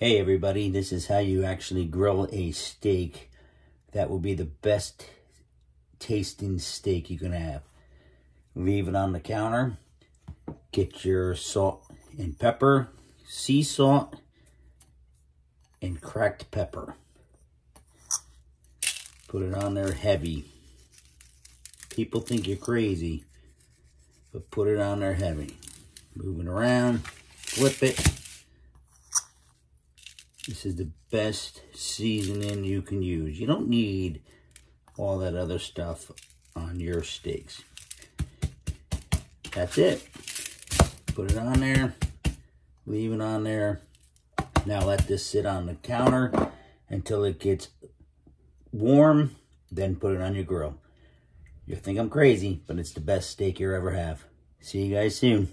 Hey everybody, this is how you actually grill a steak that will be the best tasting steak you can have. Leave it on the counter. Get your salt and pepper, sea salt, and cracked pepper. Put it on there heavy. People think you're crazy, but put it on there heavy. Moving around, flip it this is the best seasoning you can use. You don't need all that other stuff on your steaks. That's it. Put it on there. Leave it on there. Now let this sit on the counter until it gets warm. Then put it on your grill. You think I'm crazy, but it's the best steak you ever have. See you guys soon.